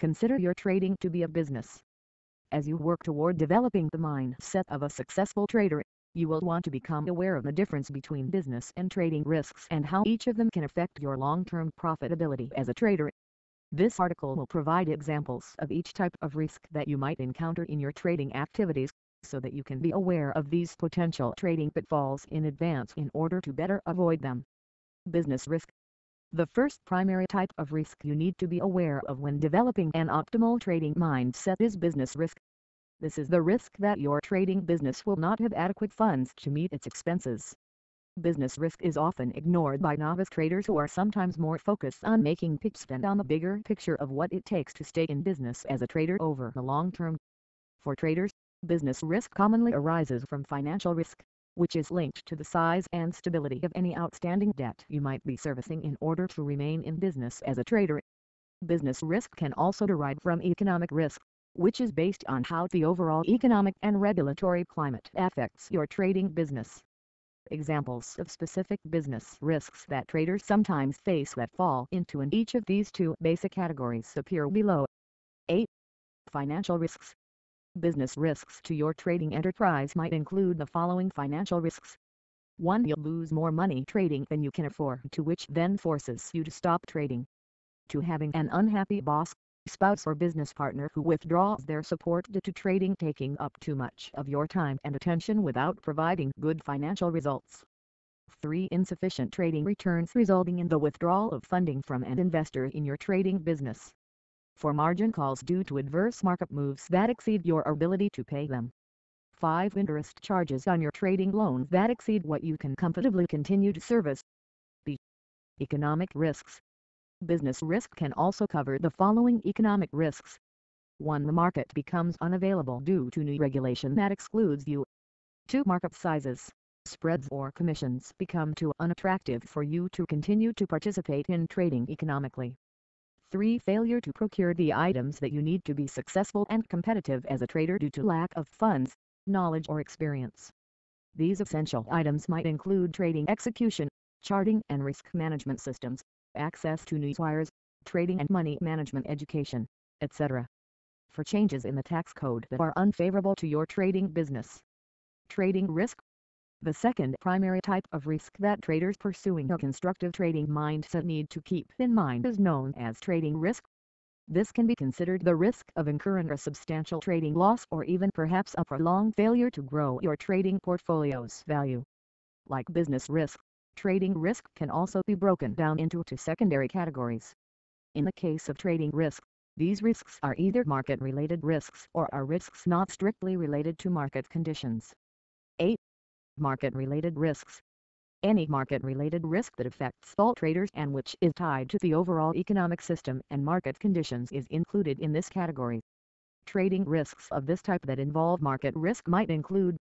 Consider your trading to be a business. As you work toward developing the mindset of a successful trader, you will want to become aware of the difference between business and trading risks and how each of them can affect your long-term profitability as a trader. This article will provide examples of each type of risk that you might encounter in your trading activities, so that you can be aware of these potential trading pitfalls in advance in order to better avoid them. Business risk the first primary type of risk you need to be aware of when developing an optimal trading mindset is business risk. This is the risk that your trading business will not have adequate funds to meet its expenses. Business risk is often ignored by novice traders who are sometimes more focused on making picks than on the bigger picture of what it takes to stay in business as a trader over the long term. For traders, business risk commonly arises from financial risk which is linked to the size and stability of any outstanding debt you might be servicing in order to remain in business as a trader. Business risk can also derive from economic risk, which is based on how the overall economic and regulatory climate affects your trading business. Examples of specific business risks that traders sometimes face that fall into in each of these two basic categories appear below. 8. Financial risks Business risks to your trading enterprise might include the following financial risks. 1. You'll lose more money trading than you can afford to which then forces you to stop trading. 2. Having an unhappy boss, spouse or business partner who withdraws their support due to trading taking up too much of your time and attention without providing good financial results. 3. Insufficient trading returns resulting in the withdrawal of funding from an investor in your trading business for margin calls due to adverse market moves that exceed your ability to pay them. 5. Interest charges on your trading loans that exceed what you can comfortably continue to service. B. Economic risks. Business risk can also cover the following economic risks. 1. The market becomes unavailable due to new regulation that excludes you. 2. Market sizes, spreads or commissions become too unattractive for you to continue to participate in trading economically. 3. Failure to procure the items that you need to be successful and competitive as a trader due to lack of funds, knowledge or experience. These essential items might include trading execution, charting and risk management systems, access to newswires, trading and money management education, etc. For changes in the tax code that are unfavorable to your trading business. Trading risk the second primary type of risk that traders pursuing a constructive trading mindset need to keep in mind is known as trading risk. This can be considered the risk of incurring a substantial trading loss or even perhaps a prolonged failure to grow your trading portfolio's value. Like business risk, trading risk can also be broken down into two secondary categories. In the case of trading risk, these risks are either market-related risks or are risks not strictly related to market conditions. 8. Market-related risks. Any market-related risk that affects all traders and which is tied to the overall economic system and market conditions is included in this category. Trading risks of this type that involve market risk might include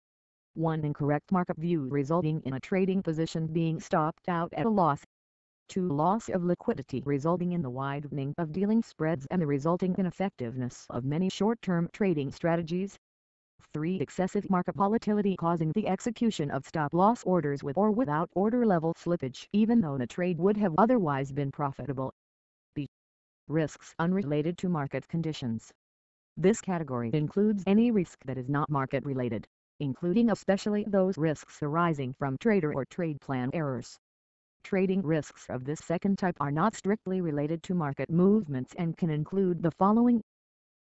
1. Incorrect market view resulting in a trading position being stopped out at a loss. 2. Loss of liquidity resulting in the widening of dealing spreads and the resulting ineffectiveness of many short-term trading strategies. 3. Excessive market volatility causing the execution of stop-loss orders with or without order level slippage even though the trade would have otherwise been profitable. B. Risks unrelated to market conditions. This category includes any risk that is not market related, including especially those risks arising from trader or trade plan errors. Trading risks of this second type are not strictly related to market movements and can include the following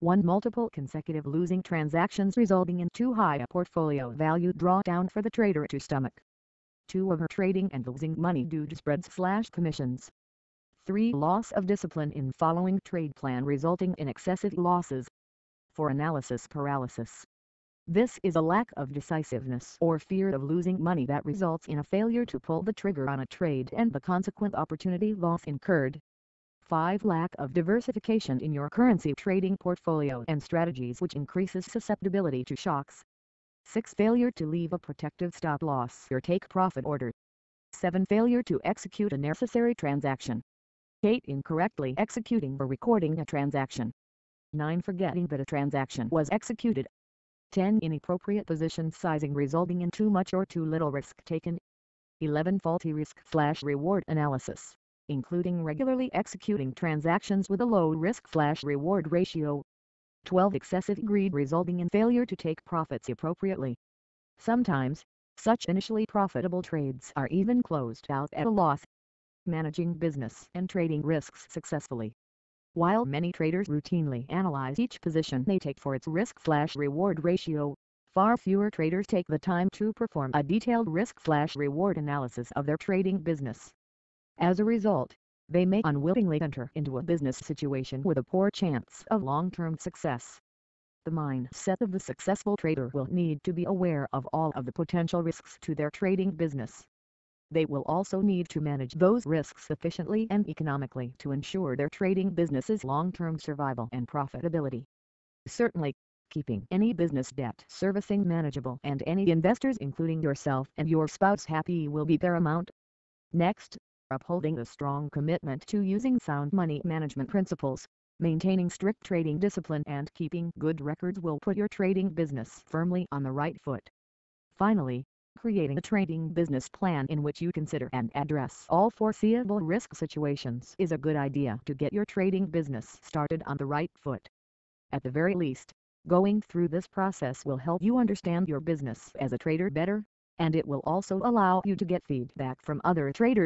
1. Multiple consecutive losing transactions resulting in too high a portfolio value drawdown for the trader to stomach. 2. Overtrading and losing money due to spreads slash commissions. 3. Loss of discipline in following trade plan resulting in excessive losses. 4. Analysis paralysis. This is a lack of decisiveness or fear of losing money that results in a failure to pull the trigger on a trade and the consequent opportunity loss incurred. 5. Lack of diversification in your currency trading portfolio and strategies which increases susceptibility to shocks. 6. Failure to leave a protective stop loss or take profit order. 7. Failure to execute a necessary transaction. 8. Incorrectly executing or recording a transaction. 9. Forgetting that a transaction was executed. 10. Inappropriate position sizing resulting in too much or too little risk taken. 11. Faulty risk slash reward analysis including regularly executing transactions with a low-risk flash reward ratio. 12. Excessive greed resulting in failure to take profits appropriately. Sometimes, such initially profitable trades are even closed out at a loss. Managing business and trading risks successfully. While many traders routinely analyze each position they take for its risk-flash-reward ratio, far fewer traders take the time to perform a detailed risk-flash-reward analysis of their trading business. As a result, they may unwittingly enter into a business situation with a poor chance of long-term success. The mindset of the successful trader will need to be aware of all of the potential risks to their trading business. They will also need to manage those risks efficiently and economically to ensure their trading business's long-term survival and profitability. Certainly, keeping any business debt servicing manageable and any investors including yourself and your spouse happy will be paramount. Next, upholding a strong commitment to using sound money management principles, maintaining strict trading discipline and keeping good records will put your trading business firmly on the right foot. Finally, creating a trading business plan in which you consider and address all foreseeable risk situations is a good idea to get your trading business started on the right foot. At the very least, going through this process will help you understand your business as a trader better, and it will also allow you to get feedback from other traders